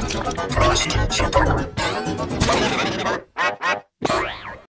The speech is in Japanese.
Prostitute.